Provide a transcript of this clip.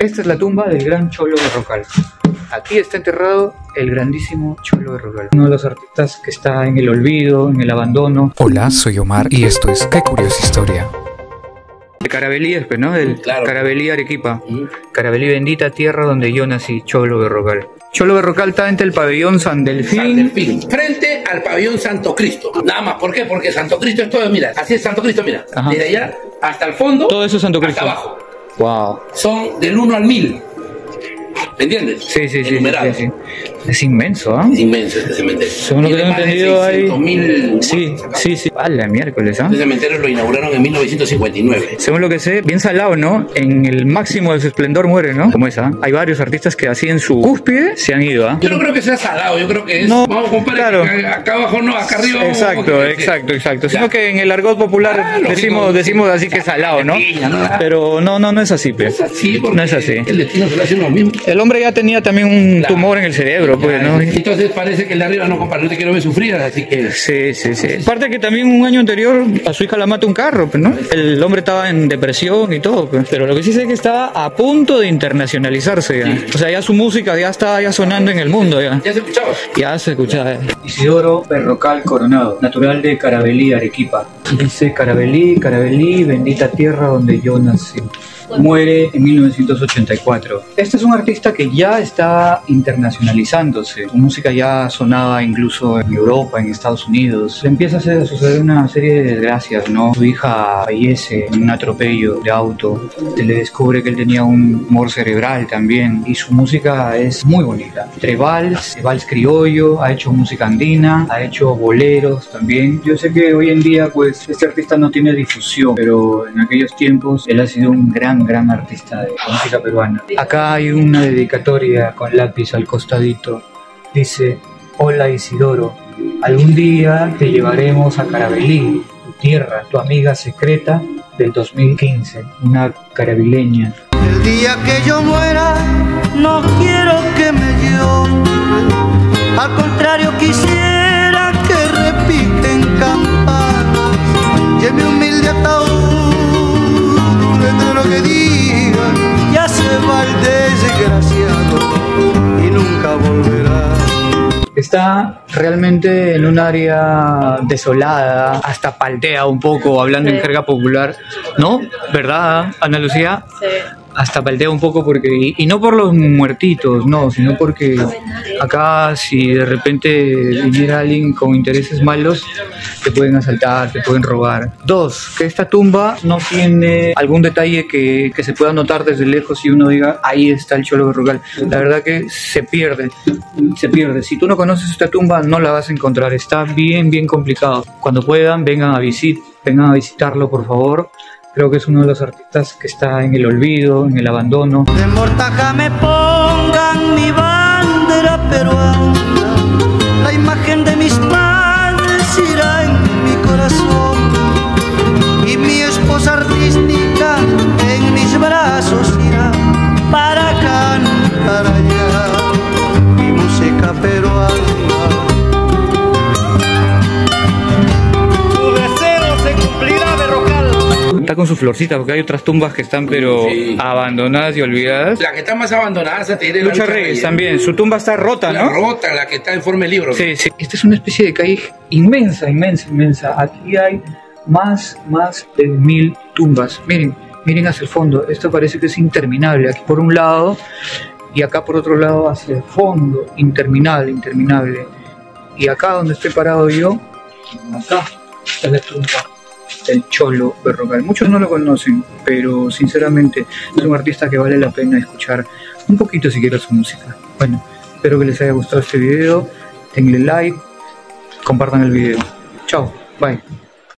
Esta es la tumba del gran Cholo Berrocal. Aquí está enterrado el grandísimo Cholo Berrocal, uno de los artistas que está en el olvido, en el abandono. Hola, soy Omar y esto es Qué Curiosa Historia. De Carabelí, pues, ¿no? Del Claro. Carabelí Arequipa. Carabelí bendita tierra donde yo nací, Cholo Berrocal. Cholo Berrocal está entre el pabellón San Delfín. San Delfín, frente al pabellón Santo Cristo. Nada más, ¿por qué? Porque Santo Cristo es todo, mira, así es Santo Cristo, mira, Ajá. desde allá hasta el fondo, Todo eso es Santo Cristo. hasta abajo. Wow. Son del 1 al 1000. ¿Me entiendes? Sí, sí, sí. Es inmenso, ¿ah? Es inmenso este cementerio. Según lo que tengo entendido, hay- 600.000 Sí, sí, sí. A la miércoles, ¿ah? Este cementerio lo inauguraron en 1959. Según lo que sé, bien salado, ¿no? En el máximo de su esplendor muere, ¿no? Como esa. Hay varios artistas que así en su cúspide se han ido, ¿ah? Yo no creo que sea salado, yo creo que es. No, vamos, compadre, claro. acá abajo no, acá arriba. Exacto, exacto, exacto. Ya. Sino que en el argot popular Ah, lógico. decimos, decimos así que salado, ¿no? Pero no, no, no es así, pues. Es así, porque No es así. El destino se lo hace uno mismo. El hombre ya tenía también un Claro. tumor en el cerebro, pues, ¿no? Entonces parece que el de arriba no, compadre, no te quiero ver sufrir, así que. Sí, sí, sí. Aparte que también un año anterior a su hija la mata un carro, pues, ¿no? El hombre estaba en depresión y todo, pues. Pero lo que sí sé es que estaba a punto de internacionalizarse ya. Sí. O sea, ya su música ya estaba ya sonando en el mundo ya. ¿Ya se escuchaba? Ya se escuchaba. Isidoro Perrocal Coronado, natural de Carabelí, Arequipa. Dice Carabelí, Carabelí, bendita tierra donde yo nací. Muere en 1984. Este es un artista que ya está internacionalizándose. Su música ya sonaba incluso en Europa, en Estados Unidos. Le empieza a suceder una serie de desgracias, ¿no? Su hija fallece en un atropello de auto. Se le descubre que él tenía un tumor cerebral también. Y su música es muy bonita. Entre vals, vals criollo, ha hecho música andina, ha hecho boleros también. Yo sé que hoy en día, pues, este artista no tiene difusión, pero en aquellos tiempos él ha sido un gran, gran artista de música peruana. Acá hay una dedicatoria con lápiz al costadito. Dice, hola Isidoro, algún día te llevaremos a Carabelí, tu tierra, tu amiga secreta del 2015, una carabileña. El día que yo muera, no quiero que me llore. Al contrario, quisiera que repiten campanas. Lleve humilde ataúd, un letrero que diga: Ya se va el desgraciado y nunca volverá. Está realmente en un área desolada, hasta paltea un poco, hablando en jerga popular, ¿no? ¿Verdad, Ana Lucía? Sí. Hasta paltea un poco porque, y, no por los muertitos, no, sino porque acá si de repente viniera alguien con intereses malos, te pueden asaltar, te pueden robar. Dos, que esta tumba no tiene algún detalle que, que se pueda notar desde lejos y uno diga, ahí está el Cholo Berrocal. La verdad que se pierde, se pierde. Si tú no conoces esta tumba, no la vas a encontrar. Está bien, bien complicado. Cuando puedan, vengan a, visit, vengan a visitarlo, por favor. Creo que es uno de los artistas que está en el olvido, en el abandono. Con su florcita, porque hay otras tumbas que están pero Sí. abandonadas y olvidadas. La que está más abandonada, diré. la Lucha Reyes Reyes. también, su tumba está rota, La ¿no? rota, la que está en forma de libro. Sí, sí. Esta es una especie de calle inmensa, inmensa, inmensa. Aquí hay más, más de mil tumbas. Miren, miren hacia el fondo. Esto parece que es interminable. Aquí por un lado y acá por otro lado hacia el fondo. Interminable, interminable. Y acá donde estoy parado yo, acá está la tumba del Cholo Berrocal. Muchos no lo conocen, pero sinceramente es un artista que vale la pena escuchar un poquito siquiera su música. Bueno, espero que les haya gustado este video. Denle like, compartan el video. Chao, bye.